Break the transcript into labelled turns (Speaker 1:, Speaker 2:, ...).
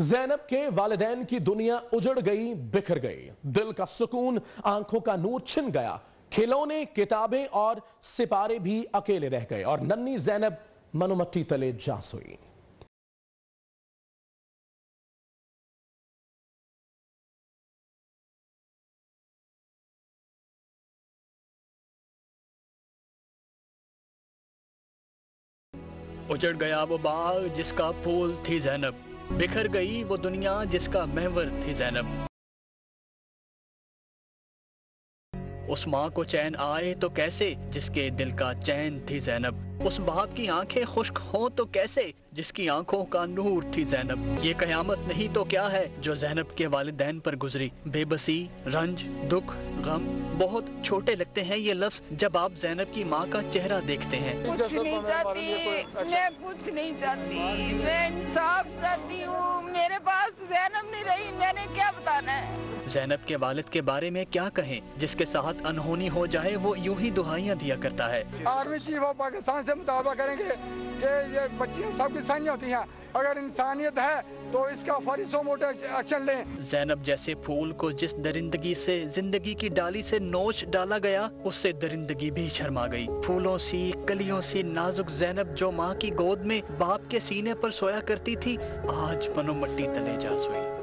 Speaker 1: जैनब के वालदेन की दुनिया उजड़ गई, बिखर गई। दिल का सुकून आँखों का नूर छिन गया। खिलौने, किताबें और सिपारे भी अकेले रह गए और नन्नी जैनब मनुमट्टी तले जा सोई।
Speaker 2: उजड़ गया वो बाग जिसका फूल थी जैनब। बिखर गई वो दुनिया जिसका महवर थी जैनब। उस माँ को चैन आए तो कैसे जिसके दिल का चैन थी जैनब? उस बाप की आँखें खुश्क हों तो कैसे जिसकी आँखों का नूर थी जैनब? ये कयामत नहीं तो क्या है जो जैनब के वालिदैन पर गुजरी? बेबसी रंज दुख गम बहुत छोटे लगते हैं ये लफ्ज जब आप जैनब की माँ का चेहरा देखते हैं।
Speaker 3: कुछ नहीं चाहती मैं कुछ नहीं चाहती। मैं इंसाफ चाहती हूँ मेरे पास रही मैंने क्या बताना है?
Speaker 2: जैनब के वालिद के बारे में क्या कहें? जिसके साथ अनहोनी हो जाए वो यूँ ही दुहाइयाँ दिया करता है।
Speaker 4: आर्मी चीफ ऑफ़ पाकिस्तान से मुताबा करेंगे कि ये बच्चियाँ सबकी सही होती हैं। अगर इंसानियत है तो इसका फौरी सो मोटे एक्शन लें।
Speaker 2: जैनब जैसे फूल को जिस दरिंदगी से ज़िंदगी की डाली से नोच डाला गया उससे दरिंदगी भी शर्मा गई। फूलों सी कलियों सी नाजुक जैनब जो माँ की गोद में बाप के सीने पर सोया करती थी आज मनो मट्टी तले जा सोई।